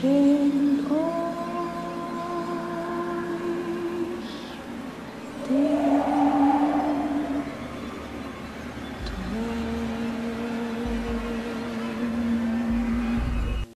schenkt euch. den